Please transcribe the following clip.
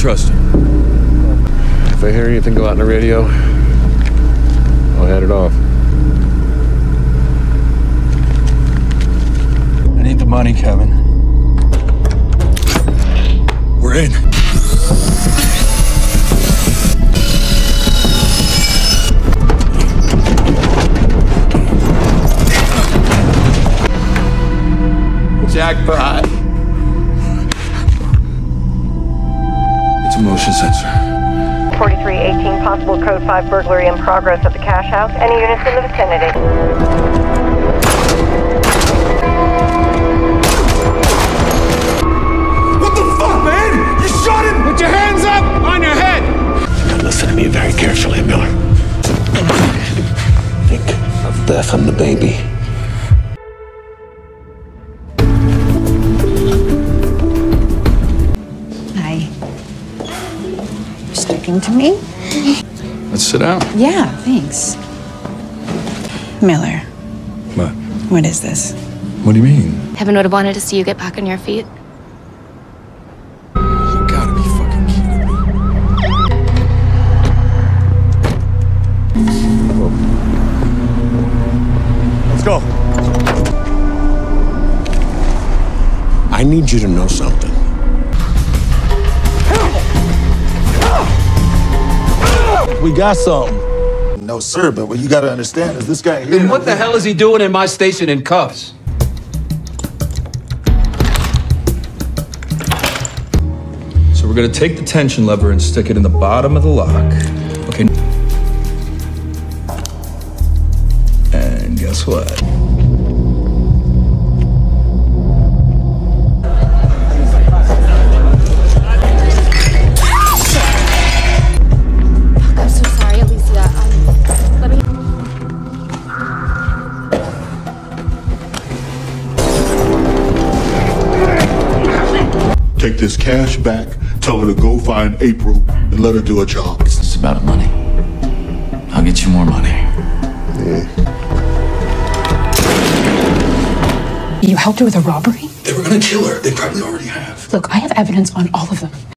trust him. If I hear anything go out on the radio, I'll head it off. I need the money, Kevin. We're in. Jackpot. It's a motion sensor. 4318, possible code 5 burglary in progress at the cash house. Any units in the vicinity? What the fuck, man? You shot him! Put your hands up on your head. Listen to me very carefully, Miller. Think of Beth and the baby. You're to me? Let's sit down. Yeah, thanks. Miller, What? what is this? What do you mean? Heaven would have wanted to see you get back on your feet. You gotta be fucking kidding me. Let's go. I need you to know something. We got something. No, sir, but what you gotta understand is this guy here. Then what the hell is he doing in my station in cuffs? So we're gonna take the tension lever and stick it in the bottom of the lock. Okay. And guess what? Take this cash back, tell her to go find April, and let her do her job. It's just about money. I'll get you more money. You helped her with a robbery? They were gonna kill her. They probably already have. Look, I have evidence on all of them.